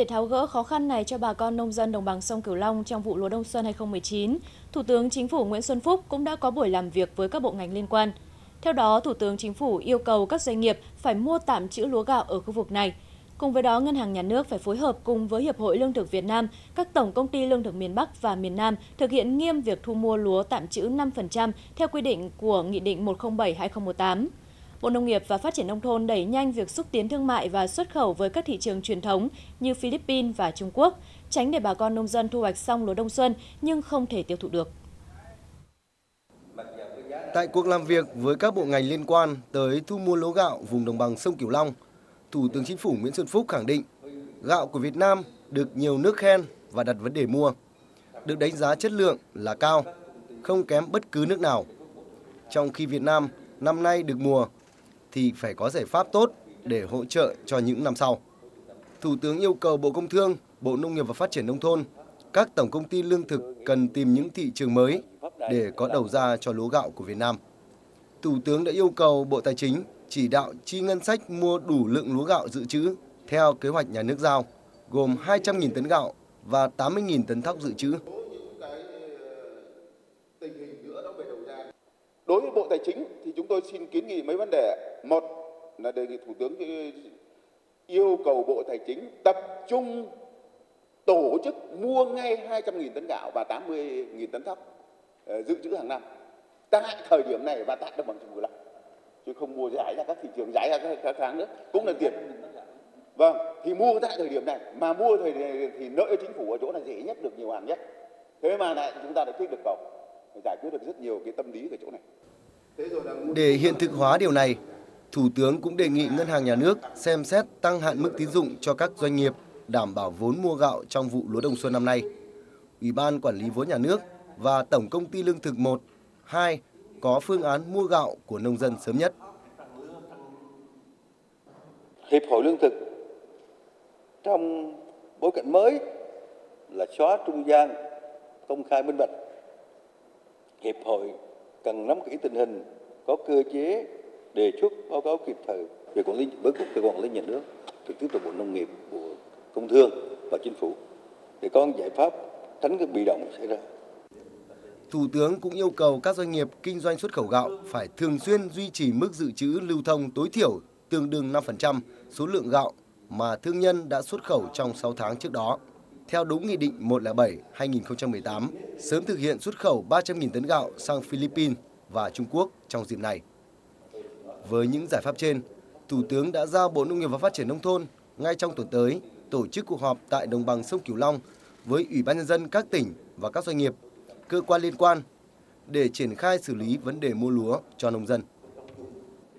Để tháo gỡ khó khăn này cho bà con nông dân đồng bằng sông Cửu Long trong vụ lúa đông xuân 2019, Thủ tướng Chính phủ Nguyễn Xuân Phúc cũng đã có buổi làm việc với các bộ ngành liên quan. Theo đó, Thủ tướng Chính phủ yêu cầu các doanh nghiệp phải mua tạm trữ lúa gạo ở khu vực này. Cùng với đó, Ngân hàng Nhà nước phải phối hợp cùng với Hiệp hội Lương thực Việt Nam, các tổng công ty lương thực miền Bắc và miền Nam thực hiện nghiêm việc thu mua lúa tạm trữ 5% theo quy định của Nghị định 107-2018. Bộ Nông nghiệp và Phát triển Nông thôn đẩy nhanh việc xúc tiến thương mại và xuất khẩu với các thị trường truyền thống như Philippines và Trung Quốc, tránh để bà con nông dân thu hoạch xong lúa đông xuân nhưng không thể tiêu thụ được. Tại cuộc làm việc với các bộ ngành liên quan tới thu mua lúa gạo vùng đồng bằng sông Cửu Long, Thủ tướng Chính phủ Nguyễn Xuân Phúc khẳng định gạo của Việt Nam được nhiều nước khen và đặt vấn đề mua, được đánh giá chất lượng là cao, không kém bất cứ nước nào. Trong khi Việt Nam năm nay được mùa thì phải có giải pháp tốt để hỗ trợ cho những năm sau. Thủ tướng yêu cầu Bộ Công Thương, Bộ Nông nghiệp và Phát triển Nông thôn, các tổng công ty lương thực cần tìm những thị trường mới để có đầu ra cho lúa gạo của Việt Nam. Thủ tướng đã yêu cầu Bộ Tài chính chỉ đạo chi ngân sách mua đủ lượng lúa gạo dự trữ theo kế hoạch nhà nước giao, gồm 200.000 tấn gạo và 80.000 tấn thóc dự trữ. Đối với Bộ Tài chính thì chúng tôi xin kiến nghị mấy vấn đề. Một là đề nghị Thủ tướng ờ, yêu cầu Bộ Tài chính tập trung tổ chức mua ngay 200.000 tấn gạo và 80.000 tấn thóc ờ, dự trữ hàng năm. Tại thời điểm này và tại đồng bằng sông Cửu Long. Chứ không mua giải ra các thị trường, giải ra các tháng nữa, cũng là tiền. Vâng thì mua tại thời điểm này. Mà mua thời thì nợ chính phủ ở chỗ là dễ nhất, được nhiều hàng nhất. Thế mà lại chúng ta đã kích được cầu giải quyết được rất nhiều cái tâm lý ở chỗ này để hiện thực hóa điều này Thủ tướng cũng đề nghị Ngân hàng Nhà nước xem xét tăng hạn mức tín dụng cho các doanh nghiệp đảm bảo vốn mua gạo trong vụ lúa đông xuân năm nay. Ủy ban Quản lý vốn nhà nước và Tổng công ty Lương thực 1, 2 có phương án mua gạo của nông dân sớm nhất. Hiệp hội Lương thực trong bối cảnh mới là xóa trung gian, công khai minh bạch. Hiệp hội cần nắm kỹ tình hình, có cơ chế đề xuất báo cáo kịp thời về quản lý với cục cơ quan quản lý nhà nước, trực tiếp từ Bộ Nông nghiệp, Bộ Công Thương và Chính phủ để có giải pháp tránh cái bị động xảy ra. Thủ tướng cũng yêu cầu các doanh nghiệp kinh doanh xuất khẩu gạo phải thường xuyên duy trì mức dự trữ lưu thông tối thiểu tương đương 5% số lượng gạo mà thương nhân đã xuất khẩu trong 6 tháng trước đó. Theo đúng Nghị định 107-2018, sớm thực hiện xuất khẩu 300.000 tấn gạo sang Philippines và Trung Quốc trong dịp này. Với những giải pháp trên, Thủ tướng đã giao Bộ Nông nghiệp và Phát triển Nông thôn ngay trong tuần tới tổ chức cuộc họp tại đồng bằng sông Cửu Long với Ủy ban Nhân dân các tỉnh và các doanh nghiệp cơ quan liên quan để triển khai xử lý vấn đề mua lúa cho nông dân.